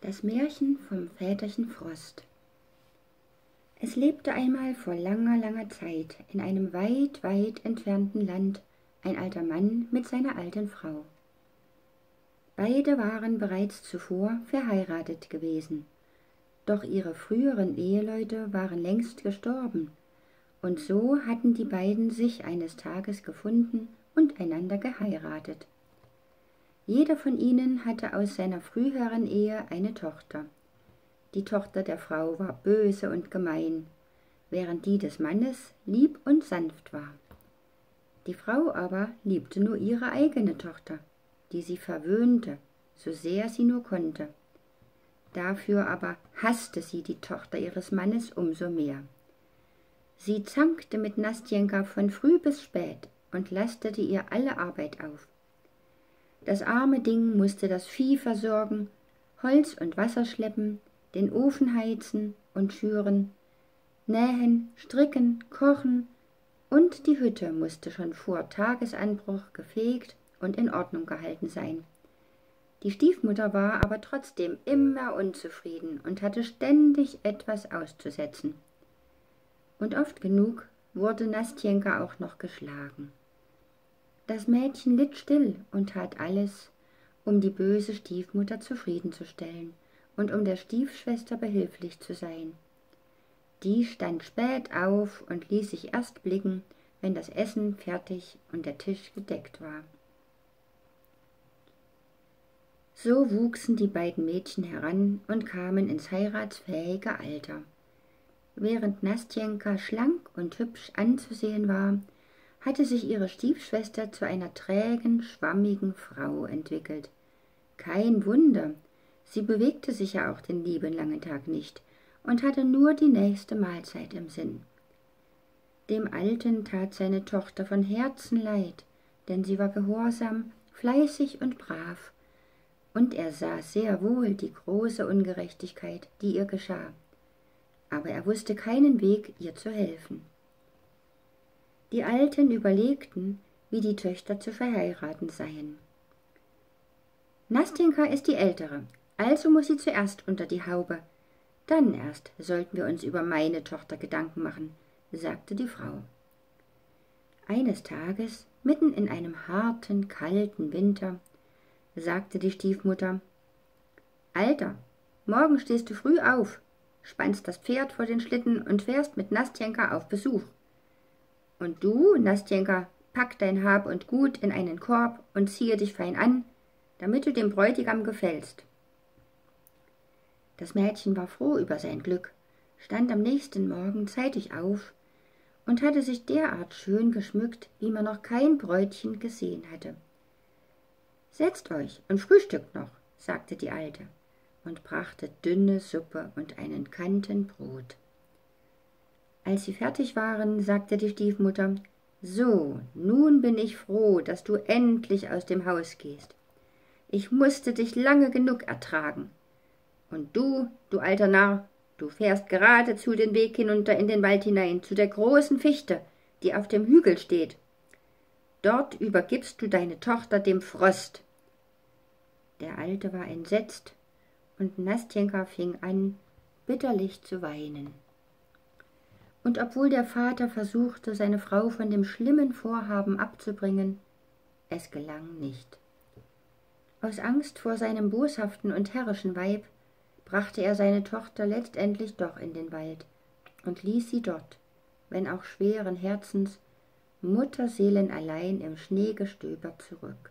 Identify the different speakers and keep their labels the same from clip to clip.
Speaker 1: Das Märchen vom Väterchen Frost. Es lebte einmal vor langer, langer Zeit in einem weit, weit entfernten Land ein alter Mann mit seiner alten Frau. Beide waren bereits zuvor verheiratet gewesen, doch ihre früheren Eheleute waren längst gestorben, und so hatten die beiden sich eines Tages gefunden und einander geheiratet. Jeder von ihnen hatte aus seiner früheren Ehe eine Tochter. Die Tochter der Frau war böse und gemein, während die des Mannes lieb und sanft war. Die Frau aber liebte nur ihre eigene Tochter, die sie verwöhnte, so sehr sie nur konnte. Dafür aber hasste sie die Tochter ihres Mannes umso mehr. Sie zankte mit Nastjenka von früh bis spät und lastete ihr alle Arbeit auf. Das arme Ding musste das Vieh versorgen, Holz und Wasser schleppen, den Ofen heizen und schüren, nähen, stricken, kochen, und die Hütte musste schon vor Tagesanbruch gefegt und in Ordnung gehalten sein. Die Stiefmutter war aber trotzdem immer unzufrieden und hatte ständig etwas auszusetzen. Und oft genug wurde Nastjenka auch noch geschlagen. Das Mädchen litt still und tat alles, um die böse Stiefmutter zufriedenzustellen und um der Stiefschwester behilflich zu sein. Die stand spät auf und ließ sich erst blicken, wenn das Essen fertig und der Tisch gedeckt war. So wuchsen die beiden Mädchen heran und kamen ins heiratsfähige Alter. Während Nastjenka schlank und hübsch anzusehen war, hatte sich ihre Stiefschwester zu einer trägen, schwammigen Frau entwickelt. Kein Wunder, sie bewegte sich ja auch den lieben langen Tag nicht und hatte nur die nächste Mahlzeit im Sinn. Dem Alten tat seine Tochter von Herzen leid, denn sie war gehorsam, fleißig und brav, und er sah sehr wohl die große Ungerechtigkeit, die ihr geschah, aber er wusste keinen Weg, ihr zu helfen. Die Alten überlegten, wie die Töchter zu verheiraten seien. Nastinka ist die Ältere, also muss sie zuerst unter die Haube. Dann erst sollten wir uns über meine Tochter Gedanken machen, sagte die Frau. Eines Tages, mitten in einem harten, kalten Winter, sagte die Stiefmutter Alter, morgen stehst du früh auf, spannst das Pferd vor den Schlitten und fährst mit Nastjenka auf Besuch. Und du, Nastjenka, pack dein Hab und Gut in einen Korb und ziehe dich fein an, damit du dem Bräutigam gefällst. Das Mädchen war froh über sein Glück, stand am nächsten Morgen zeitig auf und hatte sich derart schön geschmückt, wie man noch kein Bräutchen gesehen hatte. Setzt euch und frühstückt noch, sagte die Alte und brachte dünne Suppe und einen Kanten Brot. Als sie fertig waren, sagte die Stiefmutter So, nun bin ich froh, dass du endlich aus dem Haus gehst. Ich musste dich lange genug ertragen. Und du, du alter Narr, du fährst geradezu den Weg hinunter in den Wald hinein, zu der großen Fichte, die auf dem Hügel steht. Dort übergibst du deine Tochter dem Frost. Der Alte war entsetzt, und Nastjenka fing an, bitterlich zu weinen und obwohl der Vater versuchte, seine Frau von dem schlimmen Vorhaben abzubringen, es gelang nicht. Aus Angst vor seinem boshaften und herrischen Weib brachte er seine Tochter letztendlich doch in den Wald und ließ sie dort, wenn auch schweren Herzens, mutterseelenallein im Schneegestöber zurück.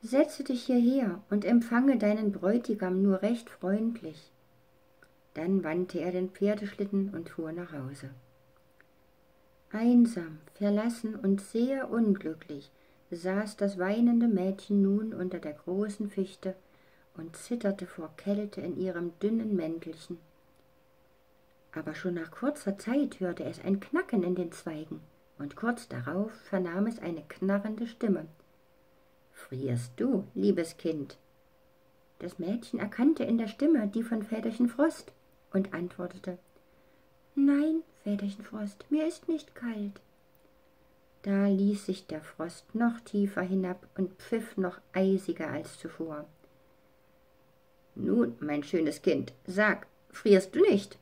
Speaker 1: Setze dich hierher und empfange deinen Bräutigam nur recht freundlich, dann wandte er den Pferdeschlitten und fuhr nach Hause. Einsam, verlassen und sehr unglücklich saß das weinende Mädchen nun unter der großen Fichte und zitterte vor Kälte in ihrem dünnen Mäntelchen. Aber schon nach kurzer Zeit hörte es ein Knacken in den Zweigen, und kurz darauf vernahm es eine knarrende Stimme. Frierst du, liebes Kind? Das Mädchen erkannte in der Stimme die von Väterchen Frost und antwortete Nein, Väterchen Frost, mir ist nicht kalt. Da ließ sich der Frost noch tiefer hinab und pfiff noch eisiger als zuvor.
Speaker 2: Nun, mein schönes Kind, sag, frierst du nicht?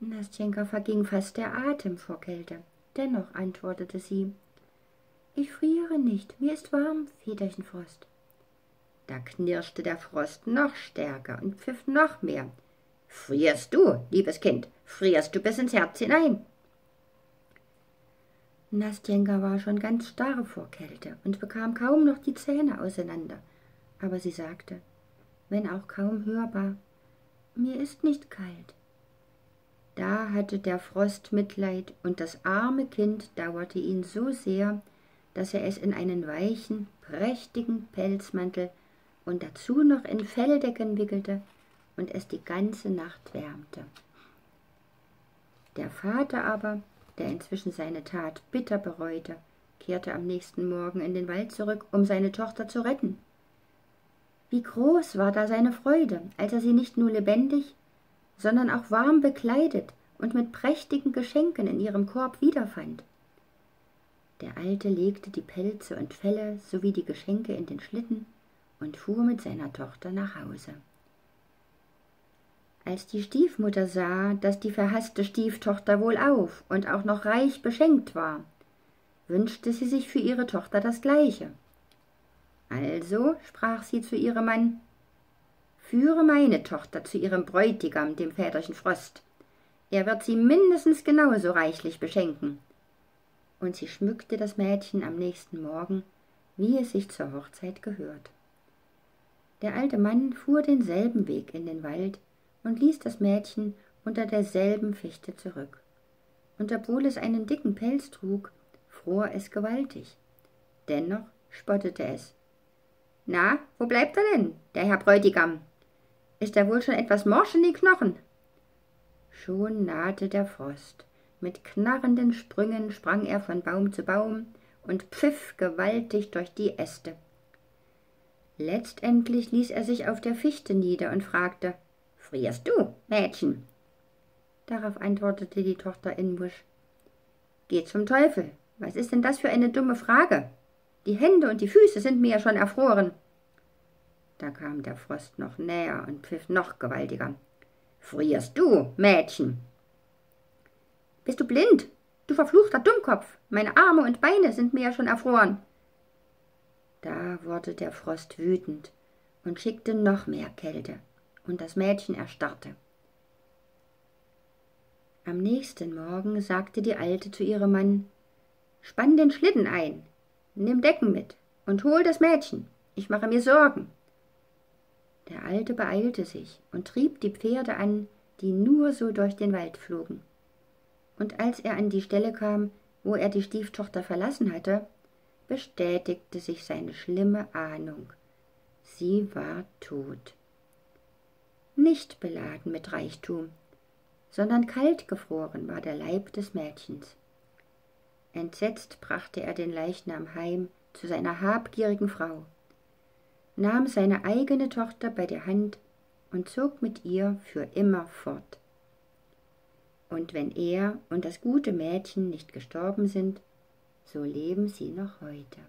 Speaker 1: Nastjenka verging fast der Atem vor Kälte. Dennoch antwortete sie, ich friere nicht, mir ist warm, Väterchen Frost.
Speaker 2: Da knirschte der Frost noch stärker und pfiff noch mehr. Frierst du, liebes Kind, frierst du bis ins Herz hinein?
Speaker 1: Nastjenka war schon ganz starr vor Kälte und bekam kaum noch die Zähne auseinander, aber sie sagte, wenn auch kaum hörbar, mir ist nicht kalt. Da hatte der Frost Mitleid, und das arme Kind dauerte ihn so sehr, dass er es in einen weichen, prächtigen Pelzmantel und dazu noch in Felldecken wickelte und es die ganze Nacht wärmte. Der Vater aber, der inzwischen seine Tat bitter bereute, kehrte am nächsten Morgen in den Wald zurück, um seine Tochter zu retten. Wie groß war da seine Freude, als er sie nicht nur lebendig, sondern auch warm bekleidet und mit prächtigen Geschenken in ihrem Korb wiederfand. Der Alte legte die Pelze und Felle sowie die Geschenke in den Schlitten und fuhr mit seiner Tochter nach Hause. Als die Stiefmutter sah, dass die verhaßte Stieftochter wohlauf und auch noch reich beschenkt war, wünschte sie sich für ihre Tochter das Gleiche. Also sprach sie zu ihrem Mann, Führe meine Tochter zu ihrem Bräutigam, dem Väterchen Frost. Er wird sie mindestens genauso reichlich beschenken. Und sie schmückte das Mädchen am nächsten Morgen, wie es sich zur Hochzeit gehört. Der alte Mann fuhr denselben Weg in den Wald, und ließ das Mädchen unter derselben Fichte zurück. Und obwohl es einen dicken Pelz trug, fror es gewaltig. Dennoch spottete es. Na, wo bleibt er denn, der Herr Bräutigam? Ist er wohl schon etwas morsch in die Knochen? Schon nahte der Frost. Mit knarrenden Sprüngen sprang er von Baum zu Baum und pfiff gewaltig durch die Äste. Letztendlich ließ er sich auf der Fichte nieder und fragte Frierst du, Mädchen? Darauf antwortete die Tochter Inbusch. Geh zum Teufel. Was ist denn das für eine dumme Frage? Die Hände und die Füße sind mir ja schon erfroren. Da kam der Frost noch näher und pfiff noch gewaltiger. Frierst du, Mädchen? Bist du blind? Du verfluchter Dummkopf. Meine Arme und Beine sind mir ja schon erfroren. Da wurde der Frost wütend und schickte noch mehr Kälte und das Mädchen erstarrte. Am nächsten Morgen sagte die Alte zu ihrem Mann Spann den Schlitten ein, nimm Decken mit und hol das Mädchen, ich mache mir Sorgen. Der Alte beeilte sich und trieb die Pferde an, die nur so durch den Wald flogen. Und als er an die Stelle kam, wo er die Stieftochter verlassen hatte, bestätigte sich seine schlimme Ahnung. Sie war tot nicht beladen mit Reichtum, sondern kalt gefroren war der Leib des Mädchens. Entsetzt brachte er den Leichnam heim zu seiner habgierigen Frau, nahm seine eigene Tochter bei der Hand und zog mit ihr für immer fort. Und wenn er und das gute Mädchen nicht gestorben sind, so leben sie noch heute.